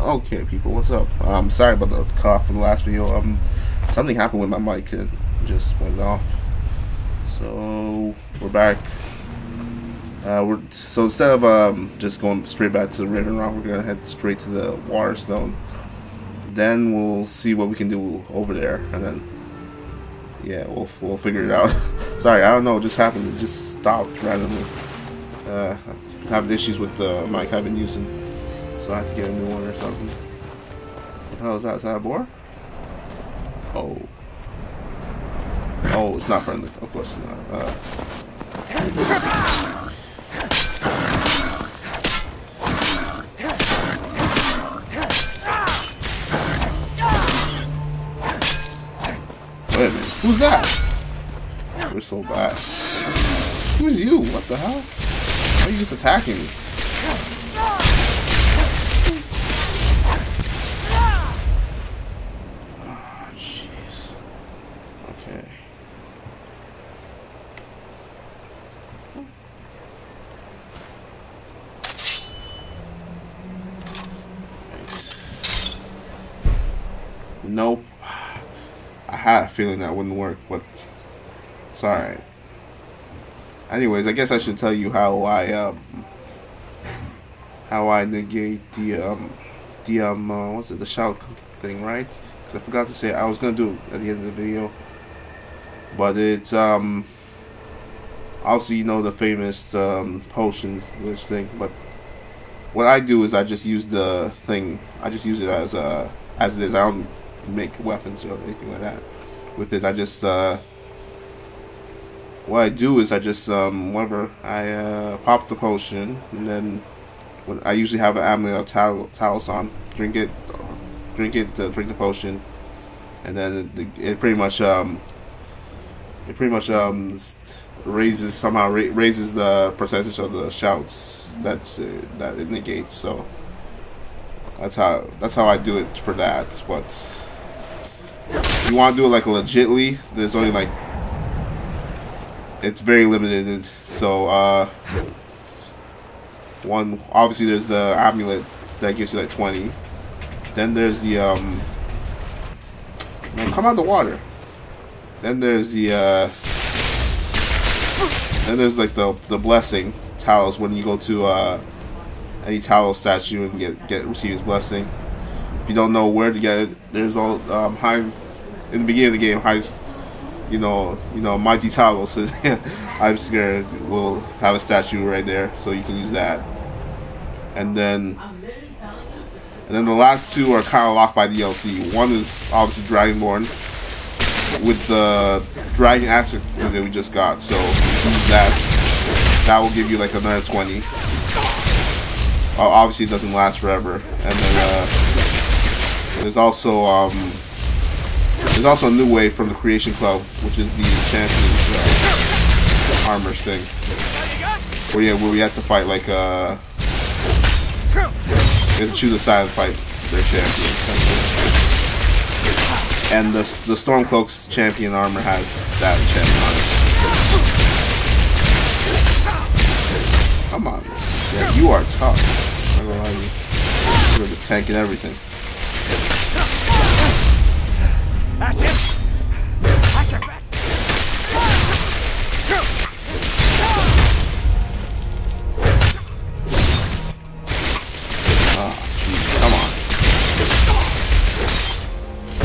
Okay, people, what's up? I'm um, sorry about the cough from the last video. Um, something happened with my mic and just went off. So we're back. Uh, we're so instead of um, just going straight back to Raven Rock, we're gonna head straight to the Waterstone. Then we'll see what we can do over there, and then yeah, we'll we'll figure it out. Sorry, I don't know. It just happened. It just stopped randomly. Uh, having issues with the mic I've been using. So I have to get a new one or something. What the hell is that? Is that a boar? Oh. Oh, it's not friendly. Of course it's not. Uh, Wait a minute. Who's that? We're so bad. Who's you? What the hell? Why are you just attacking me? I had a feeling that wouldn't work, but it's alright. Anyways, I guess I should tell you how I um how I negate the um the um uh, what's it the shout thing, right? Because I forgot to say I was gonna do it at the end of the video, but it's um obviously you know the famous um, potions this thing, but what I do is I just use the thing. I just use it as uh as it is. I don't make weapons or anything like that with it. I just uh, what I do is I just um, whatever I uh, pop the potion and then when I usually have an amulet of tal Talos Drink it, drink it, uh, drink the potion, and then it, it pretty much um, it pretty much um, raises somehow ra raises the percentage of the shouts that's uh, that it negates. So that's how that's how I do it for that. But you want to do it like legitly, there's only like it's very limited. So uh, one obviously there's the amulet that gives you like 20. Then there's the um, man, come out the water. Then there's the uh, then there's like the the blessing Talos when you go to uh, any Talos statue and get get receive his blessing. If you don't know where to get it, there's all um, high in the beginning of the game, high, you know, you know, mighty Talos. I'm scared will have a statue right there, so you can use that. And then, and then the last two are kind of locked by DLC. One is obviously Dragonborn with the Dragon Aspect that we just got. So use that. That will give you like another 20. Uh, obviously, it doesn't last forever. And then uh, there's also um, there's also a new way from the Creation Club, which is the Champion's uh, armor thing. Where yeah, where we have to fight like uh, have to choose a side and fight their champion. And the the Stormcloak's champion armor has that enchantment on it. Come on, yeah, you are tough. I'm gonna lie to you. You're just tanking everything. That's him! That's! Oh, geez, come on.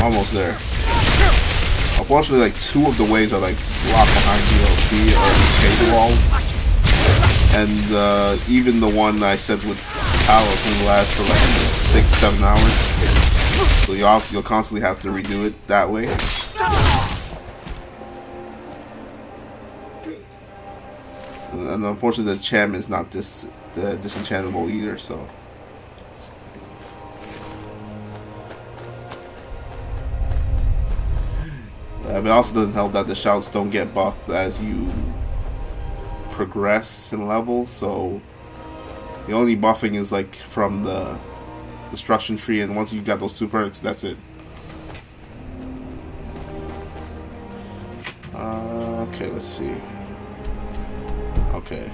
Almost there. Unfortunately, like, two of the waves are, like, locked behind DLC or cable wall. And, uh, even the one I said with Talos will last for, like, six, seven hours. So you obviously you'll constantly have to redo it that way. And unfortunately, the Cham is not dis uh, disenchantable either. So. Uh, it also doesn't help that the shouts don't get buffed as you progress in level, so the only buffing is like from the destruction tree, and once you got those two perks, that's it. Uh, okay, let's see. Okay,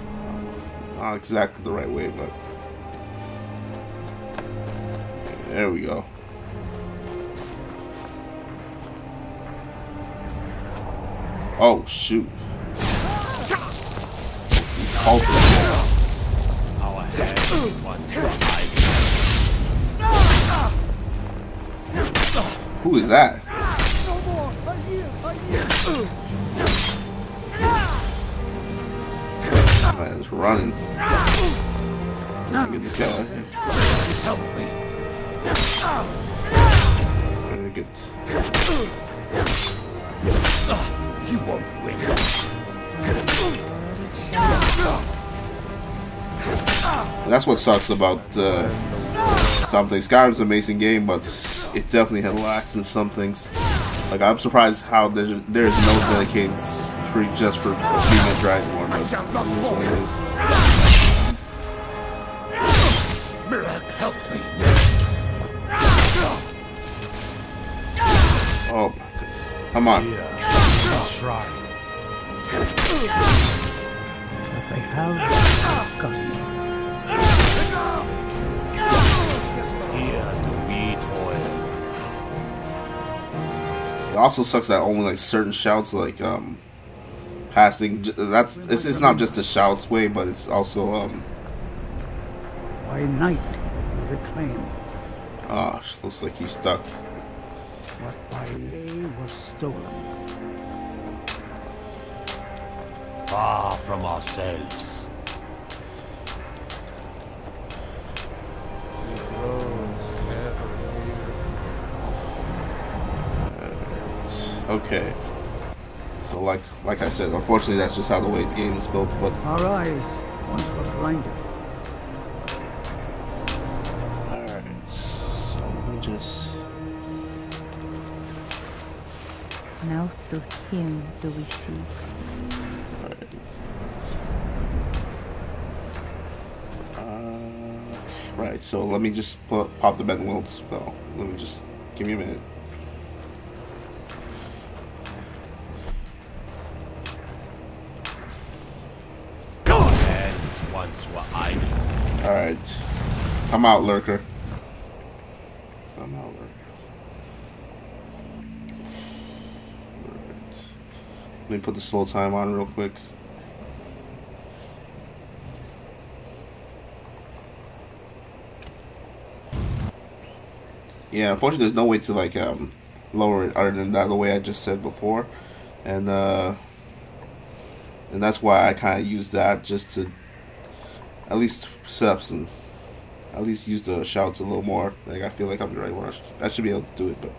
not exactly the right way, but There we go. Oh shoot. He's Our head once Who is that? Man, it's running. Get this guy out here. Help me. Very good. You won't win. That's what sucks about uh, something. Skyrim's an amazing game, but it definitely had lacks in some things. Like I'm surprised how there's there's no dedicated tree just for female dragon war. But it is what it is. Miraak, help me. Oh my goodness! Come on. Here, shrine. that they have gotten. It also sucks that only like certain shouts like um passing. That's it's, it's not just the shouts way, but it's also um By night you reclaim ah looks like he's stuck. what by day was stolen. Far from ourselves. Okay. So like like I said, unfortunately that's just how the way the game is built. But Our eyes once were blinded. alright. So let me just Now through him do we see. alright. Uh, right, so let me just put, pop the Bend Will spell. Let me just give me a minute. Come out, lurker. Come out, lurker. Alright. Let me put the slow time on real quick. Yeah, unfortunately there's no way to like um lower it other than that the way I just said before. And uh and that's why I kinda use that just to at least set up some at least use the shouts a little more. Like I feel like I'm the right one. I should, I should be able to do it, but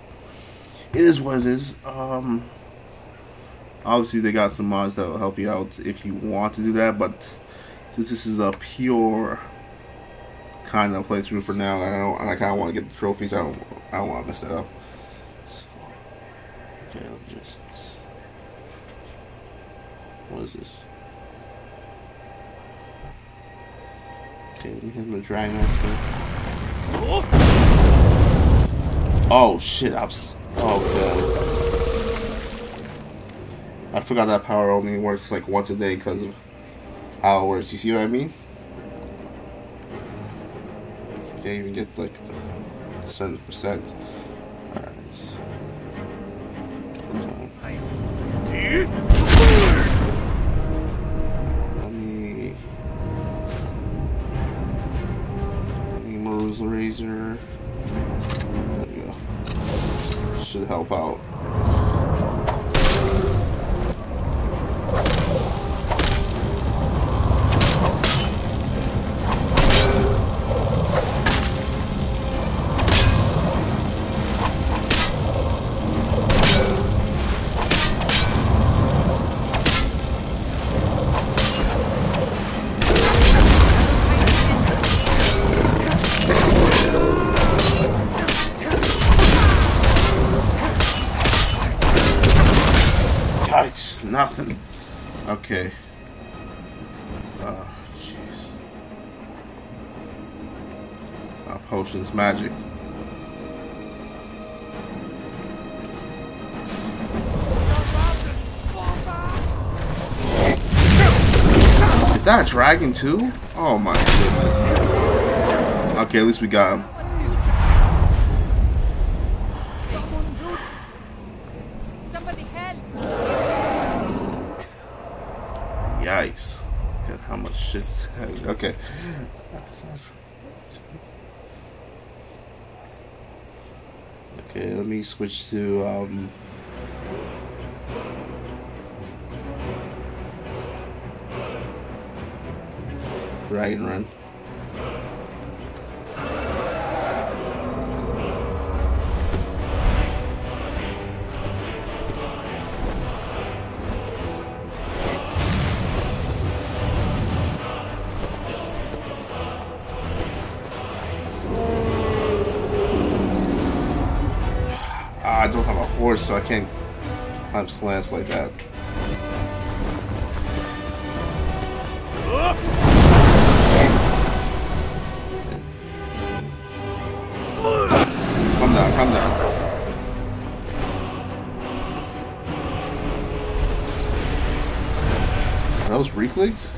it is what it is. Um, obviously they got some mods that will help you out if you want to do that, but since this is a pure kind of playthrough for now, I don't. I kind of want to get the trophies. I don't. I don't want to mess that up. So, okay, just. What is this? Okay, we have the dragon aspect. Oh shit! I'm. Oh god. I forgot that power only works like once a day because of how it works. You see what I mean? You can't even get like the certain percent. Alright. Let razor. There we go. Should help out. Okay. Oh, jeez. Uh, potions magic. Is that a dragon too? Oh my goodness. Okay, at least we got him. shit. Okay. Okay, let me switch to um. Dragon Run. I don't have a horse, so I can't climb slants like that. Come down, come down. Are those Rieklings?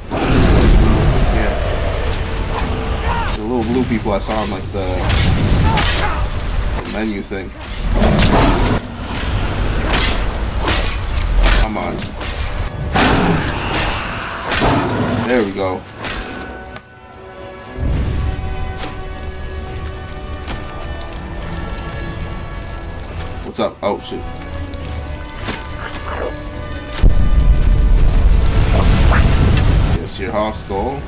Yeah. The little blue people I saw on like the menu thing. What's up? Oh shit. Yes, you're hostile.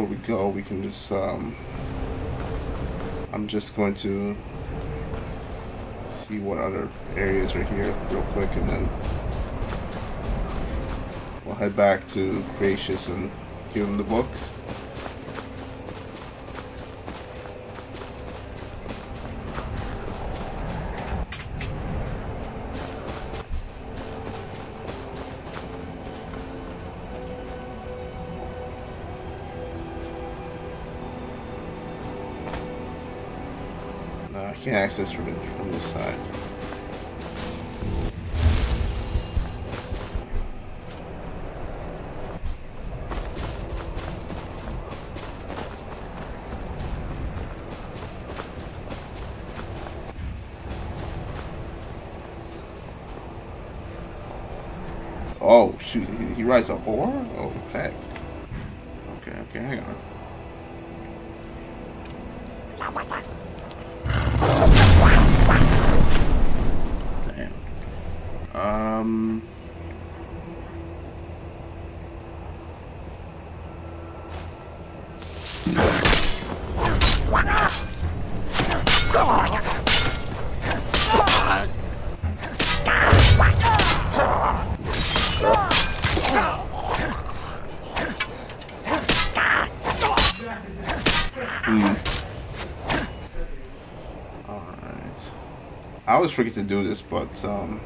Before we go, we can just, um, I'm just going to see what other areas are here real quick and then we'll head back to Crescius and give him the book. Access from from this side. Oh shoot! He, he writes a whore. Oh heck. Okay, okay, hang on. I always forget to do this, but um,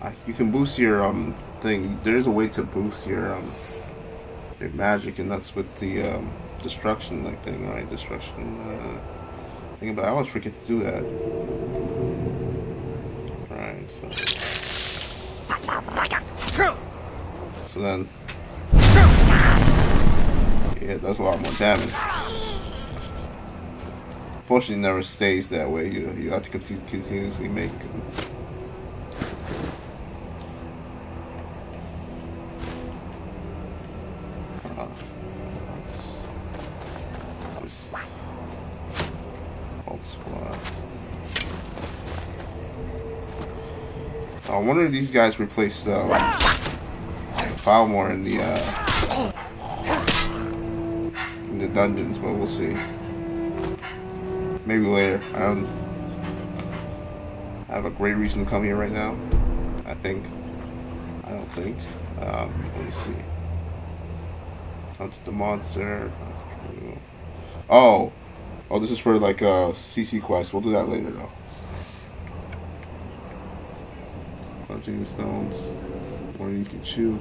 I, you can boost your um thing. There is a way to boost your um your magic, and that's with the um destruction like thing, right? Destruction uh, thing. But I always forget to do that. Alright, so so then yeah, that's a lot more damage. Fortunately, it never stays that way. You you have to conti- continuously make. them. Uh. I wonder if these guys replaced um, Falmer in the uh, in the dungeons, but we'll see. Maybe later. I don't I have a great reason to come here right now. I think. I don't think. Um, let me see. Hunt the monster. Oh. Oh, this is for like a CC quest. We'll do that later though. Hunting the stones. Or you can chew.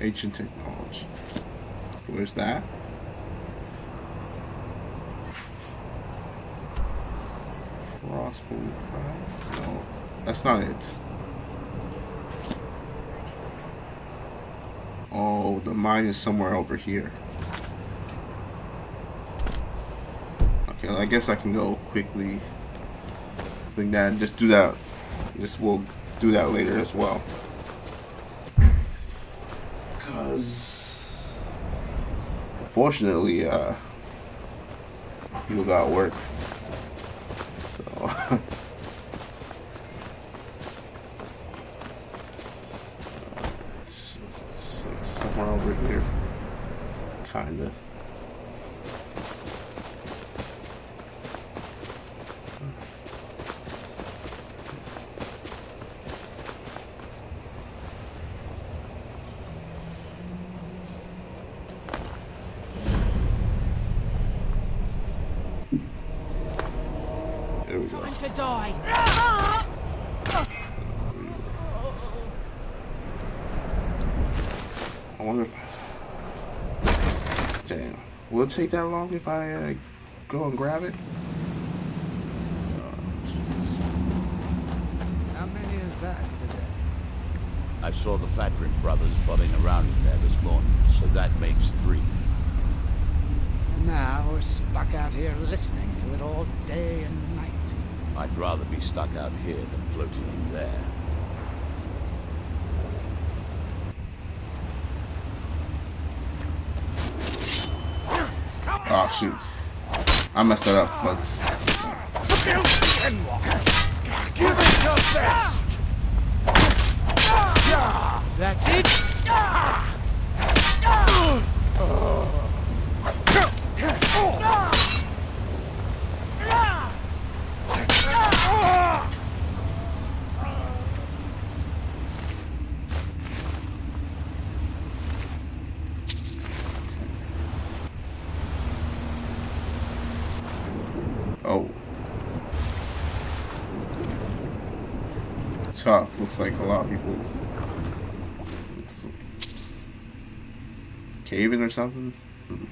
Ancient technology. Where's that? No, that's not it. Oh, the mine is somewhere over here. Okay, I guess I can go quickly. Think that just do that. Just we'll do that later as well. Cause unfortunately, uh, people got work. So it's, it's like somewhere over here, kinda. There we go. Time to die. I wonder if. Damn. Will it take that long if I uh, go and grab it? How many is that today? I saw the Fadrin brothers bobbing around in there this morning, so that makes three. Now we're stuck out here listening to it all day and night. I'd rather be stuck out here than floating in there. Oh shoot. I messed that up, but That's it. Tough. Looks like a lot of people caving or something. Hmm.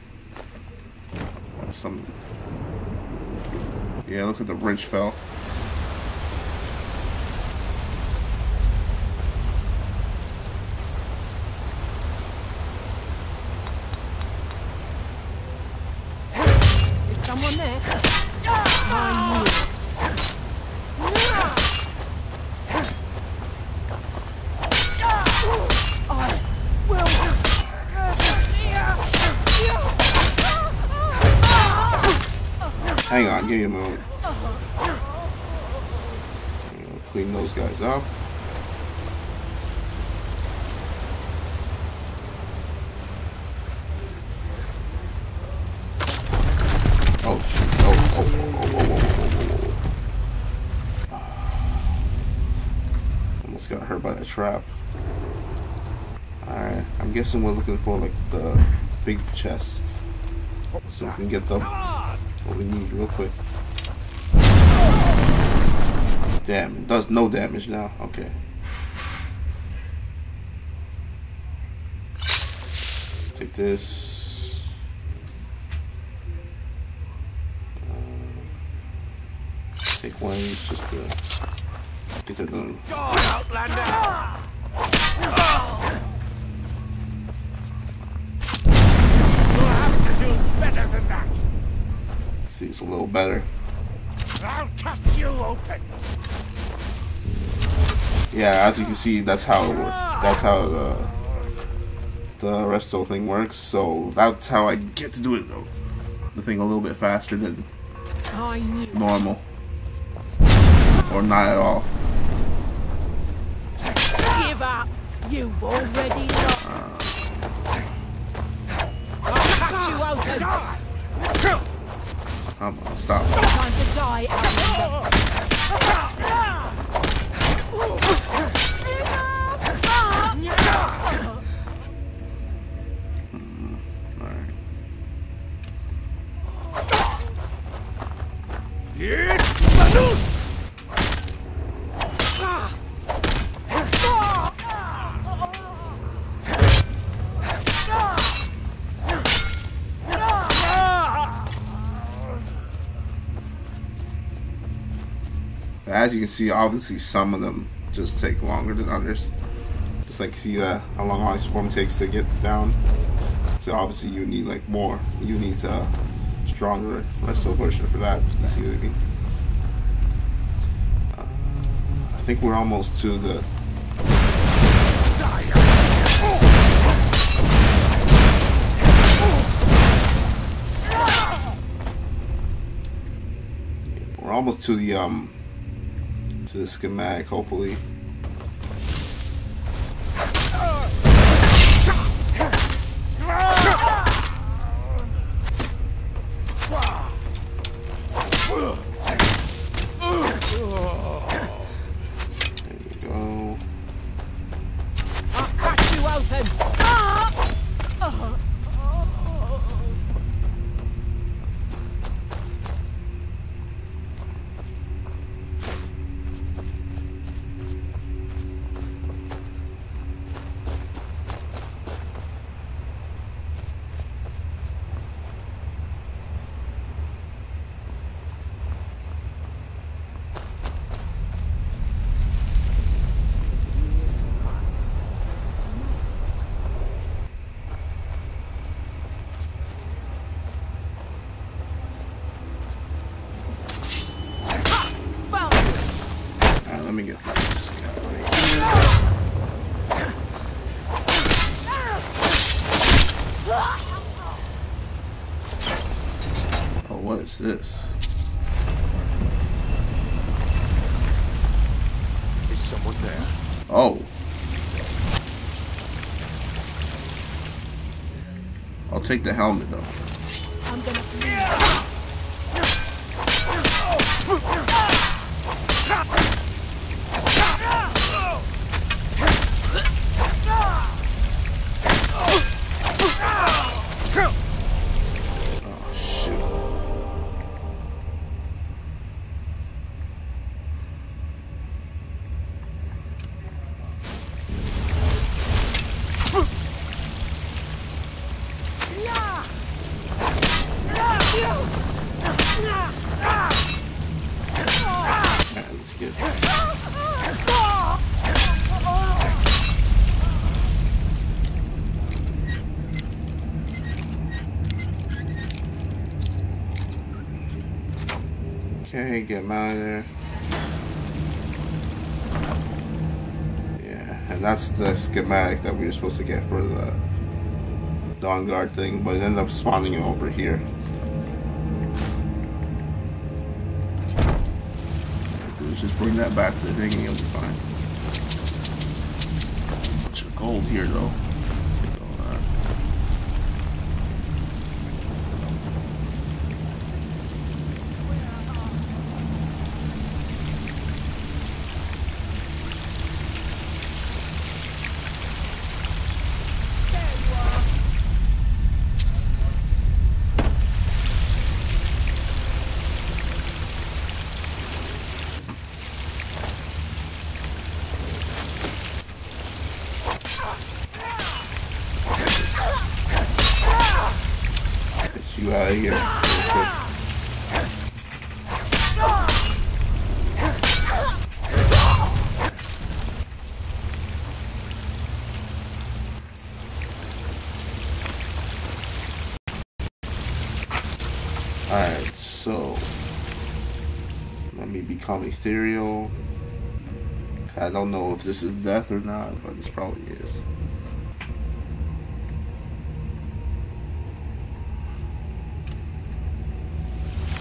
Some. Yeah, looks like the bridge fell. Guys up. Oh. Oh, oh, oh, oh, oh, oh, oh, oh, oh. Almost got hurt by the trap. Alright, I'm guessing we're looking for like the big chest. So we can get them what we need real quick. Damn, it does no damage now. Okay. Take this. Uh, take one just to get that done. See, it's a little better. I'll cut you open. Yeah, as you can see, that's how it works. That's how uh, the the resto thing works. So that's how I get to do it though. The thing a little bit faster than oh, normal, or not at all. Give up. You've already lost. I'll cut you open. Come on, stop. Time to die, As you can see, obviously some of them just take longer than others. Just like see that how long ice form takes to get down. So obviously you need like more. You need a stronger resto version for that. You see what I mean? Uh, I think we're almost to the. We're almost to the um to the schematic, hopefully. This? Is someone there? Oh. I'll take the helmet though. Okay, get him out of there. Yeah, and that's the schematic that we were supposed to get for the Dawnguard thing, but it ended up spawning him over here. Let's just bring that back to the thing it'll be fine. Bunch of gold here though. Take all that. Get you out of here. real quick. Alright, so let me become ethereal. I don't know if this is death or not, but this probably is.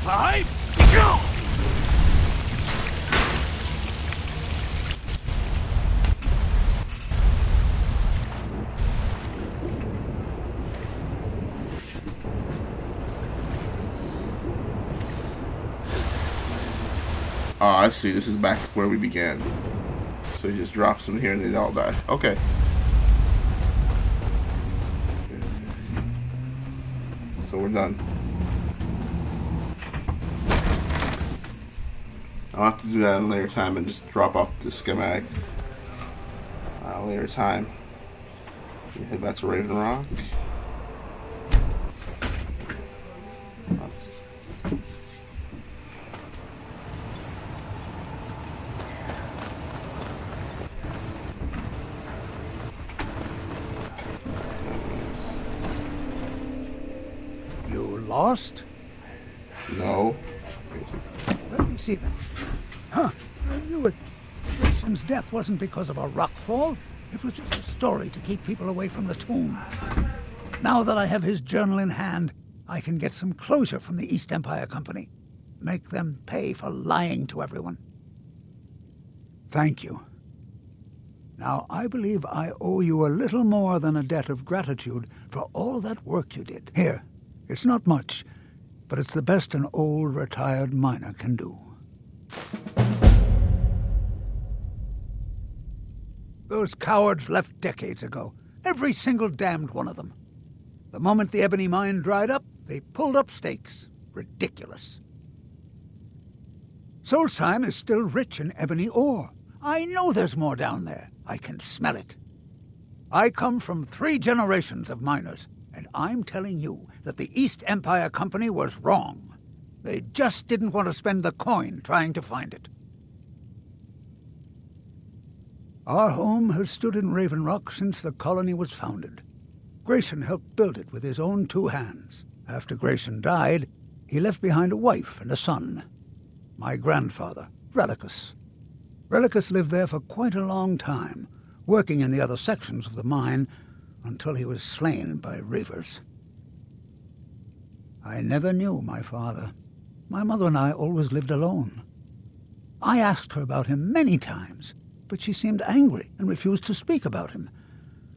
Oh, I see. This is back where we began. So he just drops them here and they all die. Okay. So we're done. I'll have to do that in later time and just drop off the schematic. Uh, later time. Head back to Raven Rock. Wasn't because of a rockfall. It was just a story to keep people away from the tomb. Now that I have his journal in hand, I can get some closure from the East Empire Company. Make them pay for lying to everyone. Thank you. Now, I believe I owe you a little more than a debt of gratitude for all that work you did. Here, it's not much, but it's the best an old retired miner can do. Those cowards left decades ago. Every single damned one of them. The moment the ebony mine dried up, they pulled up stakes. Ridiculous. Solstheim is still rich in ebony ore. I know there's more down there. I can smell it. I come from three generations of miners, and I'm telling you that the East Empire Company was wrong. They just didn't want to spend the coin trying to find it. Our home has stood in Raven Rock since the colony was founded. Gratian helped build it with his own two hands. After Gratian died, he left behind a wife and a son. My grandfather, Relicus. Relicus lived there for quite a long time, working in the other sections of the mine until he was slain by Reavers. I never knew my father. My mother and I always lived alone. I asked her about him many times, but she seemed angry and refused to speak about him.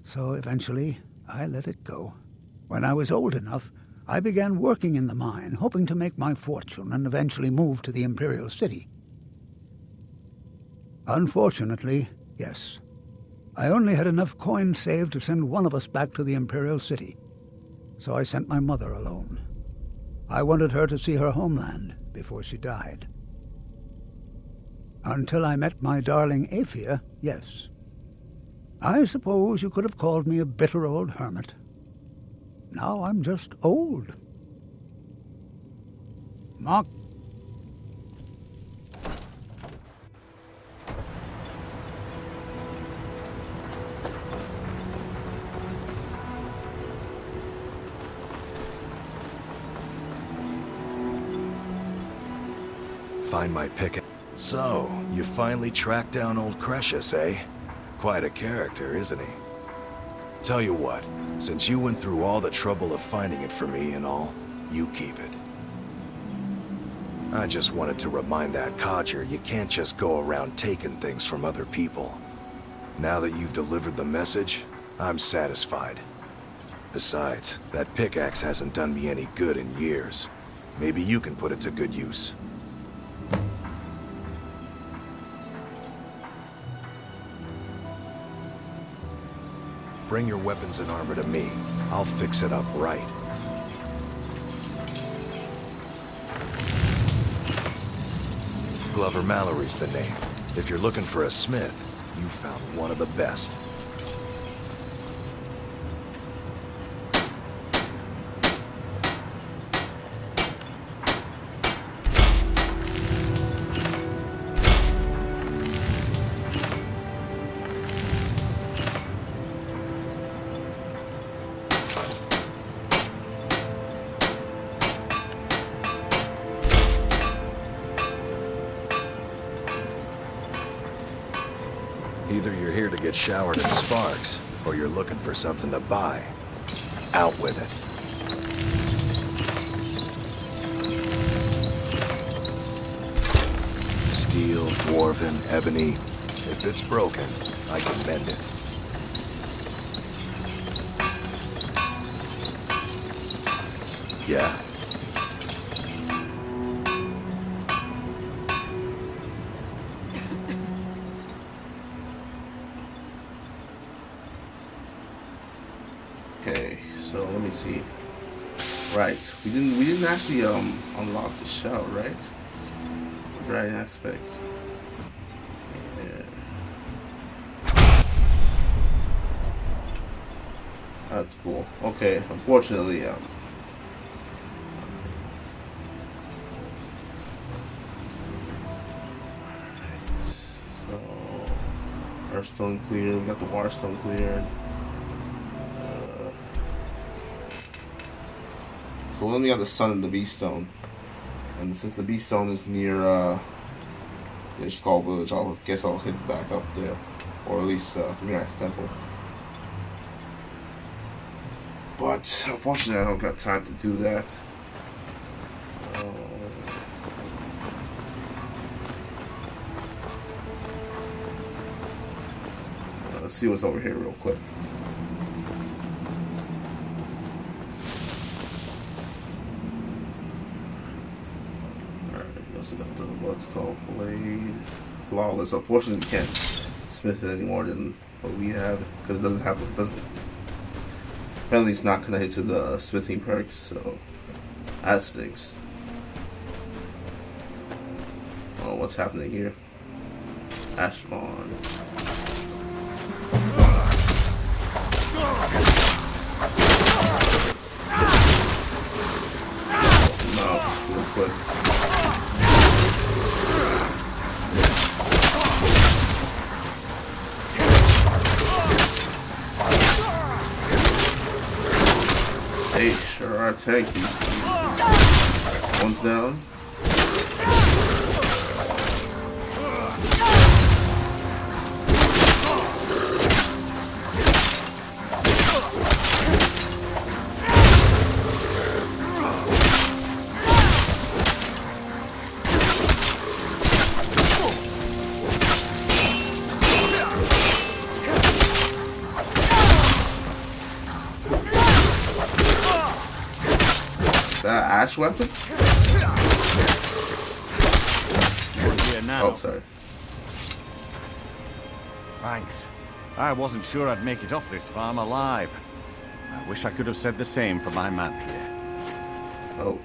So eventually, I let it go. When I was old enough, I began working in the mine, hoping to make my fortune and eventually move to the Imperial City. Unfortunately, yes. I only had enough coin saved to send one of us back to the Imperial City. So I sent my mother alone. I wanted her to see her homeland before she died. Until I met my darling Aphia, yes. I suppose you could have called me a bitter old hermit. Now I'm just old. Mark find my pick. So, you finally tracked down old Crescius, eh? Quite a character, isn't he? Tell you what, since you went through all the trouble of finding it for me and all, you keep it. I just wanted to remind that codger you can't just go around taking things from other people. Now that you've delivered the message, I'm satisfied. Besides, that pickaxe hasn't done me any good in years. Maybe you can put it to good use. Bring your weapons and armor to me. I'll fix it up right. Glover Mallory's the name. If you're looking for a smith, you found one of the best. Looking for something to buy. Out with it. Steel, dwarven, ebony. If it's broken, I can mend it. Yeah. Actually um unlock the shell, right? Right aspect. Yeah. That's cool. Okay, unfortunately, um. So, Earthstone cleared. We got the Waterstone cleared. So then we got the Sun and the Beast Stone. And since the Beast Stone is near uh near Skaal Village, I'll guess I'll head back up there. Or at least uh Miraak's Temple. But unfortunately I don't got time to do that. Uh, let's see what's over here real quick. What's called blade flawless. Unfortunately, can't smith it any more than what we have because it doesn't have it doesn't. Apparently, it's not connected to the smithing perks, so that stinks. Oh, what's happening here? Ashmon. Sure are tanky. One's down. Is that an ash weapon? Now. Oh, sorry. Thanks. I wasn't sure I'd make it off this farm alive. I wish I could have said the same for my man here. Oh.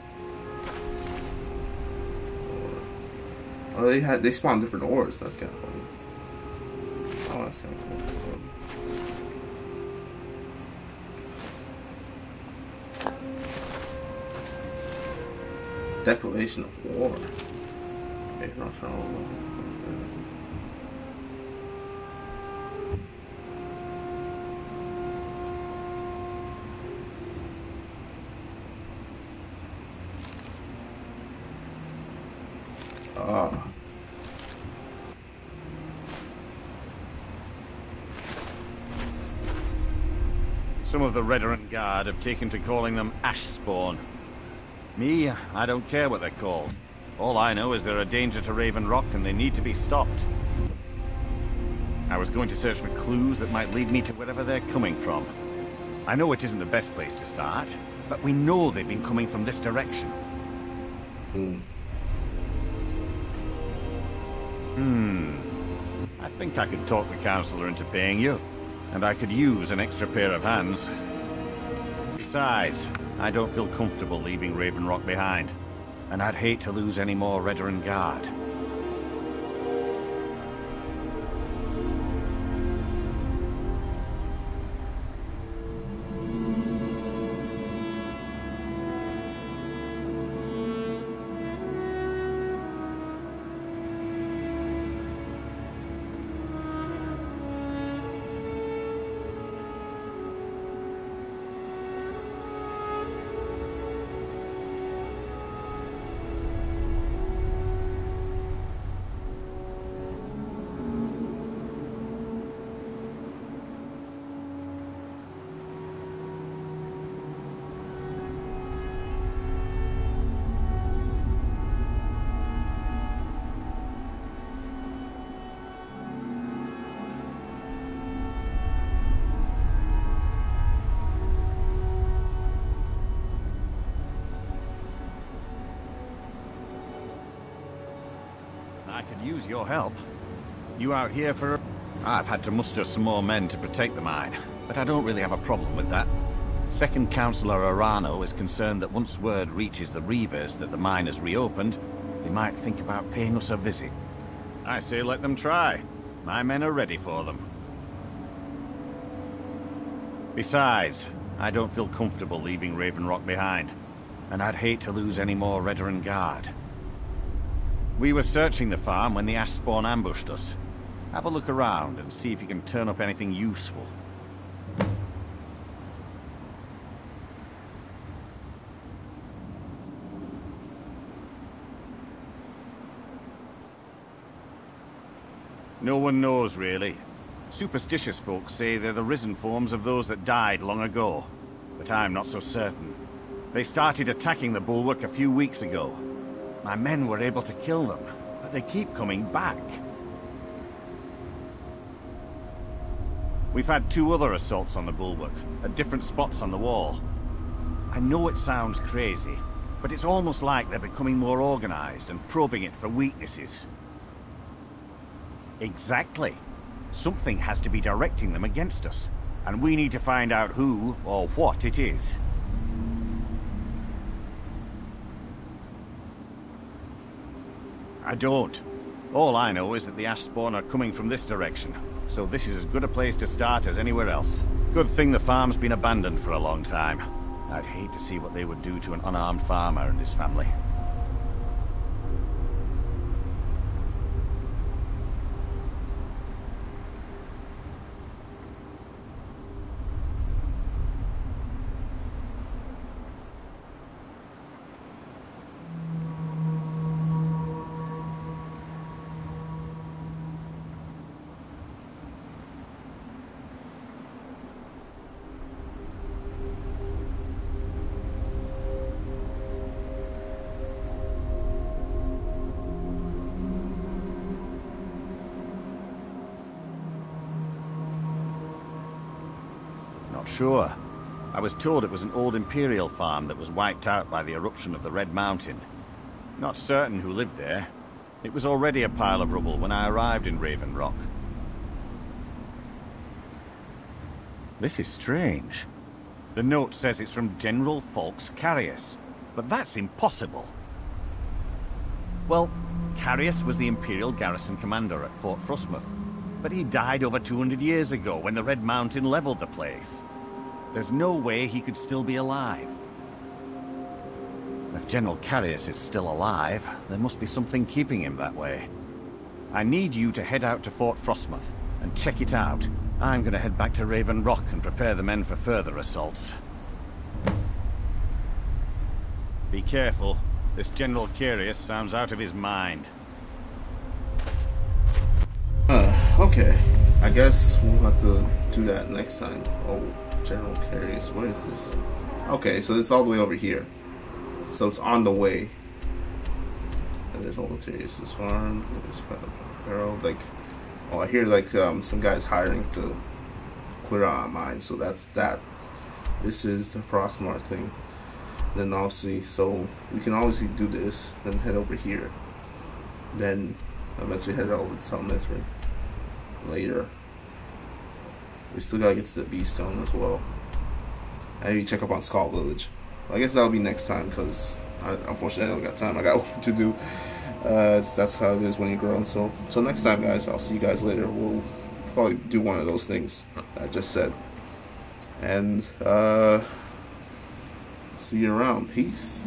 Oh, they had they spawn different ores. That's kind of funny. Oh, that's kind of cool. Declaration of war. Uh, Some of the Redoran Guard have taken to calling them Ashspawn. Me, I don't care what they're called. All I know is they're a danger to Raven Rock and they need to be stopped. I was going to search for clues that might lead me to wherever they're coming from. I know it isn't the best place to start, but we know they've been coming from this direction. Hmm. Hmm. I think I could talk the Counselor into paying you. And I could use an extra pair of hands. Besides, I don't feel comfortable leaving Raven Rock behind. And I'd hate to lose any more Redoran Guard. Use your help. You out here for... I've had to muster some more men to protect the mine, but I don't really have a problem with that. Second Councillor Arano is concerned that once word reaches the Reavers that the mine has reopened, they might think about paying us a visit. I say let them try. My men are ready for them. Besides, I don't feel comfortable leaving Raven Rock behind, and I'd hate to lose any more Redoran Guard. We were searching the farm when the Ashspawn ambushed us. Have a look around and see if you can turn up anything useful. No one knows, really. Superstitious folks say they're the risen forms of those that died long ago. But I'm not so certain. They started attacking the bulwark a few weeks ago. My men were able to kill them, but they keep coming back. We've had two other assaults on the bulwark, at different spots on the wall. I know it sounds crazy, but it's almost like they're becoming more organized and probing it for weaknesses. Exactly. Something has to be directing them against us, and we need to find out who or what it is. I don't. All I know is that the Ashspawn are coming from this direction, so this is as good a place to start as anywhere else. Good thing the farm's been abandoned for a long time. I'd hate to see what they would do to an unarmed farmer and his family. Sure. I was told it was an old Imperial farm that was wiped out by the eruption of the Red Mountain. Not certain who lived there. It was already a pile of rubble when I arrived in Raven Rock. This is strange. The note says it's from General Falx Carius, but that's impossible. Well, Carius was the Imperial garrison commander at Fort Frostmoth, but he died over 200 years ago when the Red Mountain leveled the place. There's no way he could still be alive. If General Carius is still alive, there must be something keeping him that way. I need you to head out to Fort Frostmoth and check it out. I'm gonna head back to Raven Rock and prepare the men for further assaults. Be careful. This General Carius sounds out of his mind. Uh, Okay. I guess we'll have to do that next time. Oh, General Carius. What is this? Okay, so it's all the way over here. So it's on the way. And there's Olterius' farm. There's kind of. Like, oh, I hear like um, some guys hiring to clear out mine. So that's that. This is the Frostmoth thing. Then obviously, so we can obviously do this. Then head over here. Then eventually head over to Tel Mithryn later. We still gotta get to the Beast Stone as well. And maybe check up on Skaal Village. I guess that'll be next time because unfortunately I don't got time. I got work to do. Uh, that's how it is when you're growing. So until next time, guys. I'll see you guys later. We'll probably do one of those things I just said. And uh, see you around. Peace.